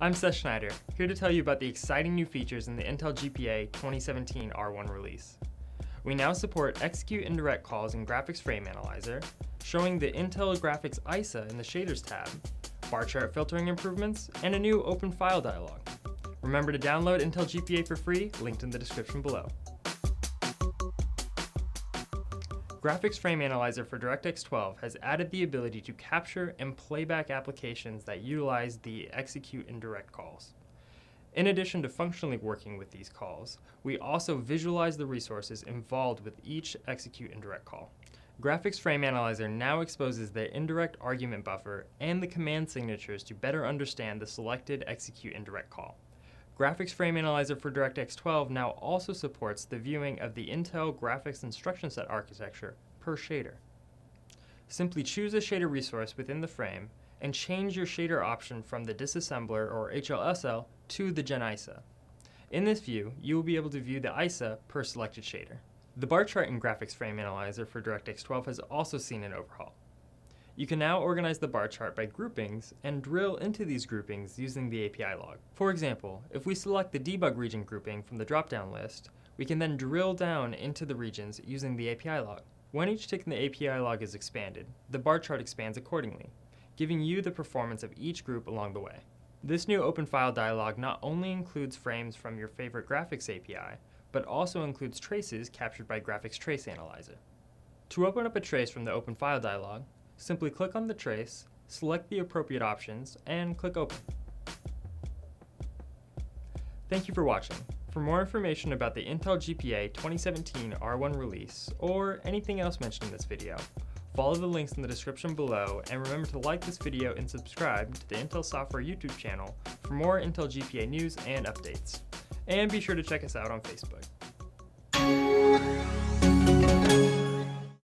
I'm Seth Schneider, here to tell you about the exciting new features in the Intel GPA 2017 R1 release. We now support execute indirect calls in Graphics Frame Analyzer, showing the Intel Graphics ISA in the Shaders tab, bar chart filtering improvements, and a new open file dialog. Remember to download Intel GPA for free, linked in the description below. Graphics Frame Analyzer for DirectX 12 has added the ability to capture and playback applications that utilize the execute indirect calls. In addition to functionally working with these calls, we also visualize the resources involved with each execute indirect call. Graphics Frame Analyzer now exposes the indirect argument buffer and the command signatures to better understand the selected execute indirect call. Graphics Frame Analyzer for DirectX 12 now also supports the viewing of the Intel Graphics Instruction Set architecture per shader. Simply choose a shader resource within the frame and change your shader option from the disassembler or HLSL to the GenISA. In this view, you will be able to view the ISA per selected shader. The bar chart in Graphics Frame Analyzer for DirectX 12 has also seen an overhaul. You can now organize the bar chart by groupings and drill into these groupings using the API log. For example, if we select the debug region grouping from the drop-down list, we can then drill down into the regions using the API log. When each tick in the API log is expanded, the bar chart expands accordingly, giving you the performance of each group along the way. This new open file dialog not only includes frames from your favorite graphics API, but also includes traces captured by Graphics Trace Analyzer. To open up a trace from the open file dialog, Simply click on the trace, select the appropriate options, and click Open. Thank you for watching. For more information about the Intel GPA 2017 R1 release, or anything else mentioned in this video, follow the links in the description below, and remember to like this video and subscribe to the Intel Software YouTube channel for more Intel GPA news and updates. And be sure to check us out on Facebook.